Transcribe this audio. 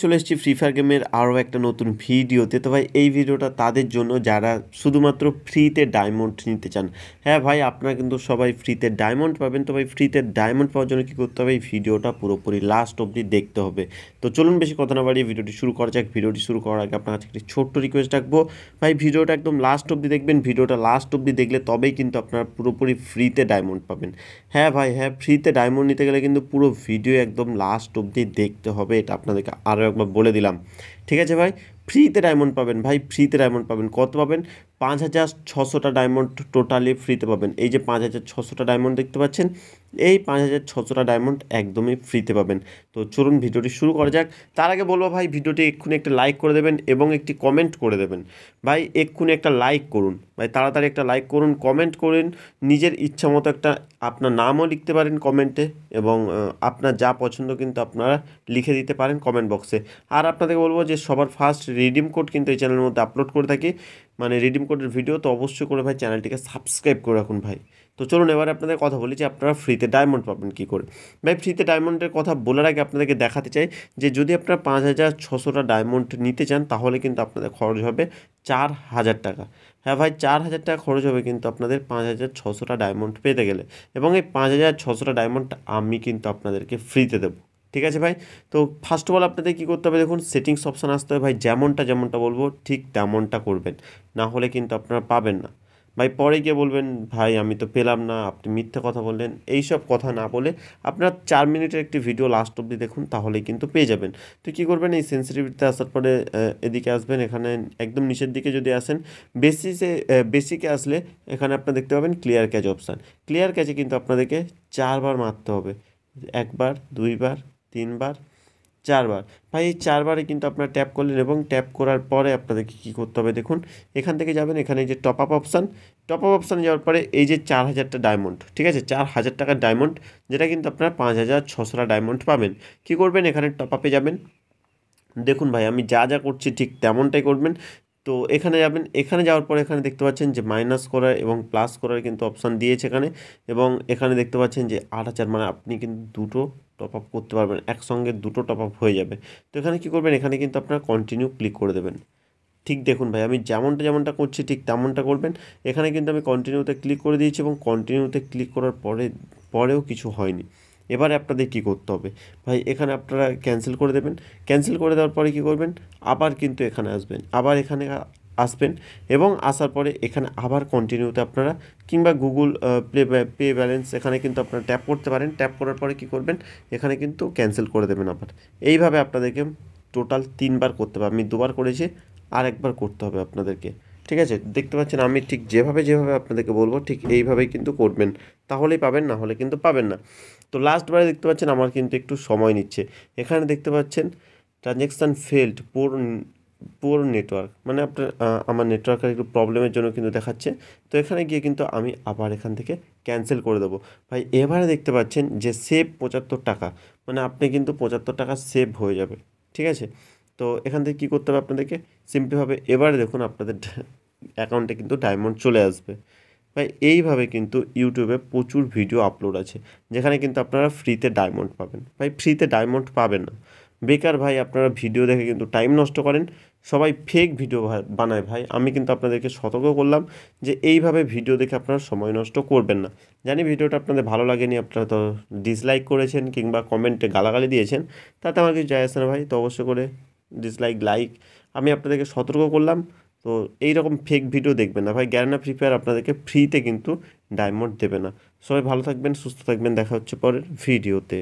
চলে এসেছি free fire গেমের আরও একটা নতুন ভিডিওতে। তো ভাই, এই ভিডিওটা তাদের জন্য যারা শুধুমাত্র ফ্রিতে ডায়মন্ড নিতে চান। হ্যাঁ ভাই, আপনারা কিন্তু সবাই ফ্রিতে ডায়মন্ড পাবেন। তো ভাই, ফ্রিতে ডায়মন্ড পাওয়ার জন্য কী করতে হবে? এই ভিডিওটা পুরোপুরি লাস্ট অবধি দেখতে হবে। তো চলুন বেশি কথা না বাড়িয়ে ভিডিওটি শুরু করা যাক। ভিডিওটি শুরু করার আগে আপনার কাছে একটি ছোট্ট রিকোয়েস্ট রাখব। ভাই, ভিডিওটা একদম লাস্ট অবধি দেখবেন। ভিডিওটা লাস্ট অবধি দেখলে তবেই কিন্তু আপনারা পুরোপুরি ফ্রিতে ডায়মন্ড পাবেন। হ্যাঁ ভাই হ্যাঁ ফ্রিতে ডায়মন্ড নিতে গেলে কিন্তু পুরো ভিডিও একদম লাস্ট অবধি দেখতে হবে। এটা আপনাদেরকে আরও একবার বলে দিলাম। ঠিক আছে ভাই? ফ্রিতে ডায়মন্ড পাবেন। ভাই, ফ্রিতে ডায়মন্ড পাবেন। কত পাবেন? পাঁচ হাজার ছশোটা ডায়মন্ড টোটালি ফ্রিতে পাবেন। এই যে পাঁচ হাজার ছশোটা ডায়মন্ড দেখতে পাচ্ছেন, এই পাঁচ হাজার ছশোটা ডায়মন্ড একদমই ফ্রিতে পাবেন। তো চলুন ভিডিওটি শুরু করা যাক। তার আগে বলব ভাই, ভিডিওটি এক্ষুনি একটা লাইক করে দেবেন এবং একটি কমেন্ট করে দেবেন। ভাই, এক্ষুনি একটা লাইক করুন। ভাই, তাড়াতাড়ি একটা লাইক করুন, কমেন্ট করুন। নিজের ইচ্ছা মতো একটা আপনার নামও লিখতে পারেন কমেন্টে এবং আপনার যা পছন্দ কিন্তু আপনারা লিখে দিতে পারেন কমেন্ট বক্সে। আর আপনাদেরকে বলব যে সবার ফার্স্ট রিডিম কোড কিন্তু এই চ্যানেলের মধ্যে আপলোড করে থাকি। মানে রিডিম কোডের ভিডিও তো অবশ্যই করে ভাই চ্যানেলটিকে সাবস্ক্রাইব করে রাখুন ভাই। তো চলুন এবার আপনাদের কথা বলি যে আপনারা ফ্রিতে ডায়মন্ড পাবেন কী করে। ভাই ফ্রিতে ডায়মন্ডের কথা বলার আগে আপনাদেরকে দেখাতে চাই যে যদি আপনারা পাঁচ হাজার ছশোটা ডায়মন্ড নিতে চান, তাহলে কিন্তু আপনাদের খরচ হবে চার হাজার টাকা। হ্যাঁ ভাই, চার হাজার টাকা খরচ হবে কিন্তু আপনাদের পাঁচ হাজার ছশোটা ডায়মন্ড পেতে গেলে। এবং এই পাঁচ হাজার ছশোটা ডায়মন্ড আমি কিন্তু আপনাদেরকে ফ্রিতে দেবো। ঠিক আছে ভাই? তো ফার্স্ট অফ অল আপনাদের কী করতে হবে দেখুন সেটিংস অপশান আসতে হবে ভাই, যেমনটা যেমনটা বলব, ঠিক তেমনটা করবেন। না হলে কিন্তু আপনারা পাবেন না। ভাই, পরে গিয়ে বলবেন, ভাই, আমি তো পেলাম না, আপনি মিথ্যে কথা বললেন। এইসব কথা না বলে আপনার চার মিনিটের একটি ভিডিও লাস্ট অবধি দেখুন, তাহলেই কিন্তু পেয়ে যাবেন। তো কী করবেন, এই সেন্সিটিভিটিতে আসার পরে এদিকে আসবেন, এখানে একদম নিচের দিকে যদি আসেন বেসিসে বেসিকে আসলে এখানে আপনার দেখতে পাবেন ক্লিয়ার ক্যাচ অপশান ক্লিয়ার ক্যাচে কিন্তু আপনাদেরকে চারবার মারতে হবে। একবার, দুইবার তিনবার, চারবার। ভাই, এই চারবারে কিন্তু আপনারা ট্যাপ করলেন এবং ট্যাপ করার পরে আপনাদেরকে কী করতে হবে দেখুন, এখান থেকে যাবেন, এখানে যে top up option top up অপশানে যাওয়ার পরে এই যে চার হাজারটা ডায়মন্ড ঠিক আছে? চার হাজার টাকার ডায়মন্ড যেটা কিন্তু আপনারা পাঁচ হাজার ছশোটা ডায়মন্ড পাবেন। কী করবেন? এখানে টপ আপে যাবেন। দেখুন ভাই, আমি যা যা করছি ঠিক তেমনটাই করবেন। তো এখানে যাবেন, এখানে যাওয়ার পরে এখানে দেখতে পাচ্ছেন যে মাইনাস করার এবং প্লাস করার কিন্তু অপশান দিয়েছে এখানে এবং এখানে দেখতে পাচ্ছেন যে আট হাজার মানে আপনি কিন্তু দুটো টপ আপ করতে পারবেন, একসঙ্গে দুটো টপ আপ হয়ে যাবে। তো এখানে কী করবেন, এখানে কিন্তু আপনারা কন্টিনিউ ক্লিক করে দেবেন। ঠিক দেখুন ভাই, আমি যেমনটা যেমনটা করছি ঠিক তেমনটা করবেন। এখানে কিন্তু আমি কন্টিনিউতে ক্লিক করে দিয়েছি এবং কন্টিনিউতে ক্লিক করার পরে, পরেও কিছু হয়নি। এবারে আপনাদের কী করতে হবে? ভাই, এখানে আপনারা ক্যান্সেল করে দেবেন। ক্যান্সেল করে দেওয়ার পরে কী করবেন? আবার কিন্তু এখানে আসবেন। আবার এখানে আসবেন এবং আসার পরে এখানে আবার কন্টিনিউতে আপনারা কিংবা গুগল প্লে পে ব্যালেন্স এখানে কিন্তু আপনারা ট্যাপ করতে পারেন। ট্যাপ করার পরে কী করবেন? এখানে কিন্তু ক্যান্সেল করে দেবেন আবার। এইভাবে আপনাদেরকে টোটাল তিনবার করতে হবে। আমি দুবার করেছি আর একবার করতে হবে আপনাদেরকে। ঠিক আছে? দেখতে পাচ্ছেন, আমি ঠিক যেভাবে যেভাবে আপনাদেরকে বলব, ঠিক এইভাবেই কিন্তু করবেন। তাহলেই পাবেন, না হলে কিন্তু পাবেন না। তো লাস্টবারে দেখতে পাচ্ছেন, আমার কিন্তু একটু সময় নিচ্ছে। এখানে দেখতে পাচ্ছেন ট্রানজ্যাকশান ফেল্ড পুর পুর নেটওয়ার্ক মানে আপনার আমার নেটওয়ার্কের একটু প্রবলেমের জন্য কিন্তু দেখাচ্ছে। তো এখানে গিয়ে কিন্তু আমি আবার এখান থেকে ক্যান্সেল করে দেবো। ভাই, এবারে দেখতে পাচ্ছেন যে সেভ পঁচাত্তর টাকা। মানে আপনি কিন্তু পঁচাত্তর টাকা সেভ হয়ে যাবে। ঠিক আছে? তো এখান থেকে কী করতে হবে আপনাদেরকে? সিম্পলিভাবে এবারে দেখুন আপনাদের অ্যাকাউন্টে কিন্তু ডায়মন্ড চলে আসবে। ভাই, এইভাবে কিন্তু ইউটিউবে প্রচুর ভিডিও আপলোড আছে, যেখানে কিন্তু আপনারা ফ্রিতে ডায়মন্ড পাবেন। ভাই ফ্রিতে ডায়মন্ড পাবেন না। বেকার ভাই, আপনারা ভিডিও দেখে কিন্তু টাইম নষ্ট করেন। সবাই ফেক ভিডিও বানায় ভাই। আমি কিন্তু আপনাদেরকে সতর্ক করলাম যে এইভাবে ভিডিও দেখে আপনারা সময় নষ্ট করবেন না। জানি ভিডিওটা আপনাদের ভালো লাগেনি, আপনারা তো ডিসলাইক করেছেন কিংবা কমেন্টে গালাগালি দিয়েছেন, তাতে আমার কিছু যায় আসে না ভাই। তো অবশ্যই করে ডিসলাইক লাইক আমি আপনাদেরকে সতর্ক করলাম। তো এই রকম ফেক ভিডিও দেখবেন না। ভাই গ্যারানা ফ্রি ফায়ার আপনাদেরকে ফ্রিতে কিন্তু ডায়মন্ড দেবে না। সবাই ভালো থাকবেন, সুস্থ থাকবেন। দেখা হচ্ছে পরের ভিডিওতে